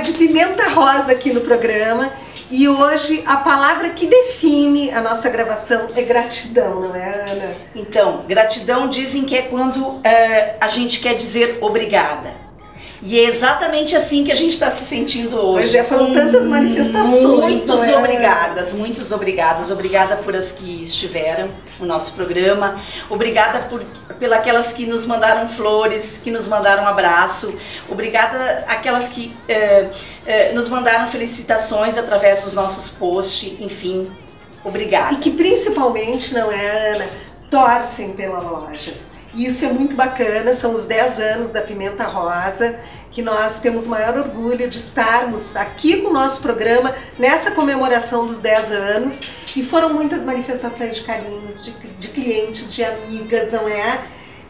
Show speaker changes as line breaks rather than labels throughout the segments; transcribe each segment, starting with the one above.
de Pimenta Rosa aqui no programa e hoje a palavra que define a nossa gravação é gratidão, não é, Ana?
Então, gratidão dizem que é quando é, a gente quer dizer obrigada. E é exatamente assim que a gente está se sentindo hoje.
Pois é, foram tantas manifestações.
Muitas
é?
obrigadas, muitas obrigadas. Obrigada por as que estiveram no nosso programa. Obrigada por pelas que nos mandaram flores, que nos mandaram um abraço. Obrigada aquelas que eh, eh, nos mandaram felicitações através dos nossos posts. Enfim, obrigada.
E que principalmente, não é, Ana, torcem pela loja. Isso é muito bacana, são os 10 anos da Pimenta Rosa, que nós temos o maior orgulho de estarmos aqui com o nosso programa nessa comemoração dos 10 anos. E foram muitas manifestações de carinhos, de, de clientes, de amigas, não é?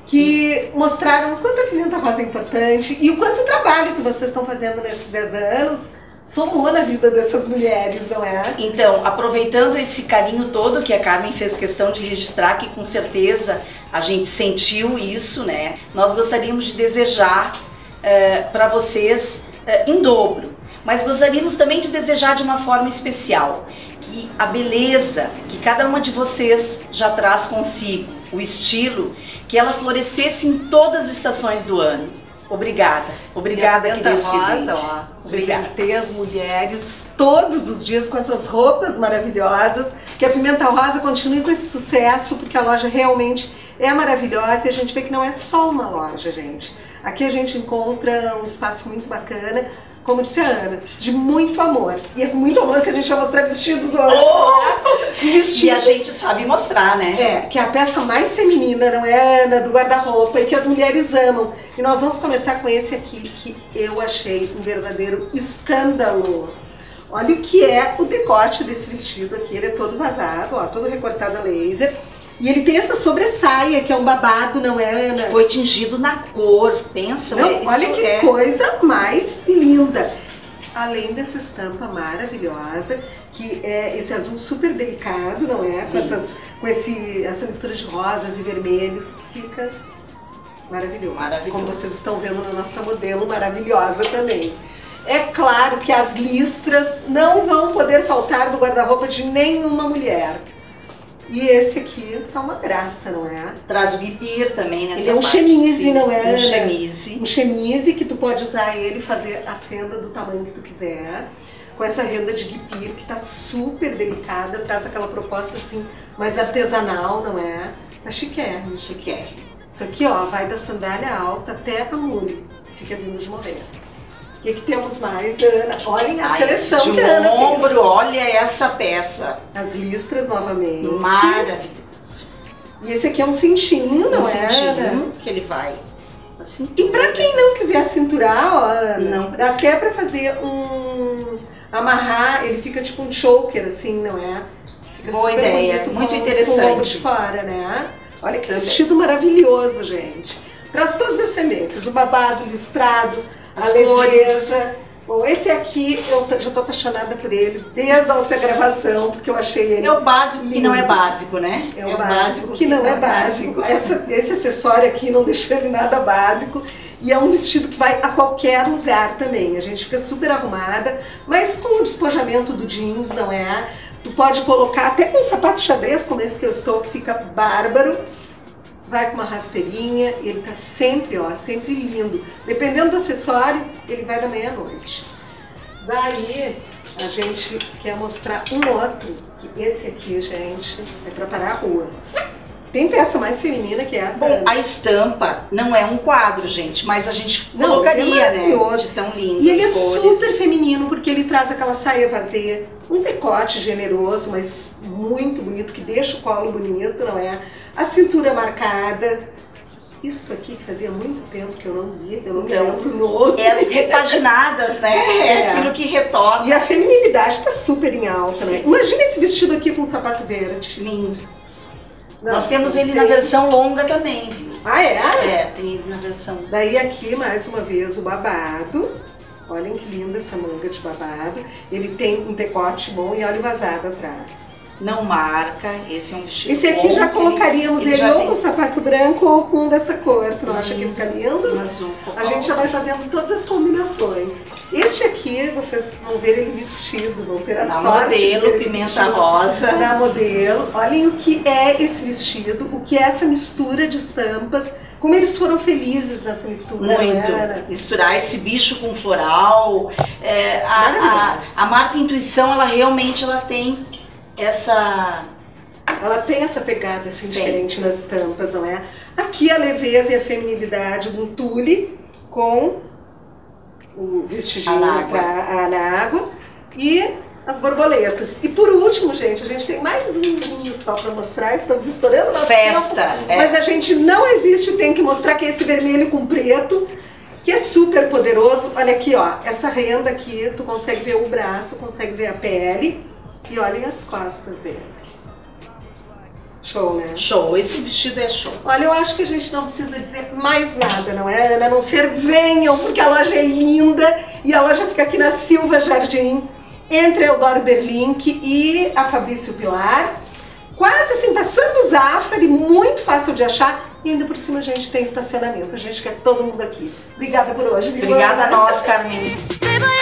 Que mostraram o quanto a Pimenta Rosa é importante e o quanto o trabalho que vocês estão fazendo nesses 10 anos somou na vida dessas mulheres, não é?
Então, aproveitando esse carinho todo que a Carmen fez questão de registrar, que com certeza a gente sentiu isso, né? Nós gostaríamos de desejar uh, para vocês uh, em dobro, mas gostaríamos também de desejar de uma forma especial que a beleza que cada uma de vocês já traz consigo, o estilo, que ela florescesse em todas as estações do ano Obrigada. Obrigada,
Deus rosa, ó. Obrigada. Ter as mulheres todos os dias com essas roupas maravilhosas. Que a Pimenta Rosa continue com esse sucesso, porque a loja realmente é maravilhosa e a gente vê que não é só uma loja, gente. Aqui a gente encontra um espaço muito bacana, como disse a Ana, de muito amor. E é com muito amor que a gente vai mostrar vestidos hoje.
Oh! Vestido. E a gente sabe mostrar, né?
É, que é a peça mais feminina, não é, Ana, do guarda-roupa, e que as mulheres amam. E nós vamos começar com esse aqui, que eu achei um verdadeiro escândalo. Olha o que é o decote desse vestido aqui, ele é todo vazado, ó, todo recortado a laser. E ele tem essa sobressaia, que é um babado, não é, Ana?
Foi tingido na cor, pensa.
Não, olha que é... coisa mais linda. Além dessa estampa maravilhosa, que é esse azul super delicado, não é? Com, essas, com esse, essa mistura de rosas e vermelhos, fica maravilhoso. maravilhoso. Como vocês estão vendo na nossa modelo maravilhosa também. É claro que as listras não vão poder faltar do guarda-roupa de nenhuma mulher. E esse aqui tá uma graça, não é?
Traz o guipir também nessa
Ele é um chemise, não é?
Um chemise.
Um chemise que tu pode usar ele e fazer a fenda do tamanho que tu quiser. Com essa renda de guipir que tá super delicada, traz aquela proposta assim mais artesanal, não é? Tá chiquérrimo.
Chiquérrimo.
Isso aqui, ó, vai da sandália alta até a mule. Fica vindo de morrer. O que, que, temos mais, Ana? Olhem a Ai, seleção que a Ana
ombro, fez. olha essa peça.
As listras novamente.
Maravilhoso.
E esse aqui é um cintinho, não
um
é,
cintinho
Ana?
que ele vai.
Assim, e pra quem não quiser cinturar, ó, Ana, não dá até pra fazer um... Amarrar, ele fica tipo um choker, assim, não é?
Fica Boa ideia, bonito, muito com, interessante. Com o
de fora, né? Olha que vestido maravilhoso, gente. Para todas as tendências, o babado, o listrado, as a leveza. Bom, esse aqui eu já tô apaixonada por ele desde a outra gravação, porque eu achei ele.
É o básico lindo. que não é básico, né?
É o, é o básico, básico, que não é, é básico. Essa, esse acessório aqui não deixa ele nada básico. E é um vestido que vai a qualquer lugar também. A gente fica super arrumada, mas com o despojamento do jeans, não é? Tu pode colocar até com um sapato xadrez, como esse que eu estou, que fica bárbaro. Vai com uma rasteirinha e ele tá sempre, ó, sempre lindo. Dependendo do acessório, ele vai da meia-noite. Daí, a gente quer mostrar um outro, que esse aqui, gente, é para parar a rua. Tem peça mais feminina que essa?
Bom, a estampa não é um quadro, gente, mas a gente não, colocaria, é né? De tão lindo.
E ele é super feminino porque ele traz aquela saia vazia, um decote generoso, mas muito bonito, que deixa o colo bonito, não é? A cintura marcada. Isso aqui que fazia muito tempo que eu não via, eu não então,
É as repaginadas, né? É. é aquilo que retorna.
E a feminilidade tá super em alta, né? Sim. né? Imagina esse vestido aqui com um sapato verde.
Lindo. Não, Nós temos ele tem... na versão longa também, viu?
Ah, é?
É, tem ele na versão.
Daí aqui, mais uma vez, o babado. Olhem que linda essa manga de babado. Ele tem um decote bom e olha o vazado atrás.
Não marca, esse é um vestido
Esse aqui
bom,
já colocaríamos ele, ele, ele ou tem... com sapato branco ou com dessa cor. Tu hum, acha que fica lindo?
Um
A gente já vai fazendo todas as combinações. Este aqui, vocês vão ver ele vestido, vão ter a
Na
sorte de
modelo, pimenta
vestido
rosa.
Na modelo. Olhem o que é esse vestido, o que é essa mistura de estampas, como eles foram felizes nessa mistura.
Muito.
né?
Misturar esse bicho com floral. É, a, a, a marca Intuição, ela realmente ela tem essa.
Ela tem essa pegada assim diferente nas estampas, não é? Aqui a leveza e a feminilidade do tule com o vestidinho
Anágua.
pra anágua e as borboletas. E por último, gente, a gente tem mais umzinho só pra mostrar. Estamos estourando nosso
Festa,
tempo,
é.
mas a gente não existe, tem que mostrar que é esse vermelho com preto, que é super poderoso. Olha aqui, ó, essa renda aqui, tu consegue ver o braço, consegue ver a pele e olhem as costas dele. Show, né?
Show, esse vestido é show.
Olha, eu acho que a gente não precisa dizer mais nada, não é, Ana? A não ser venham, porque a loja é linda e a loja fica aqui na Silva Jardim, entre Eudoro Berlink e a Fabrício Pilar. Quase assim, passando o Zafari, muito fácil de achar. E ainda por cima a gente tem estacionamento, a gente quer todo mundo aqui. Obrigada por hoje,
Obrigada a nós,
by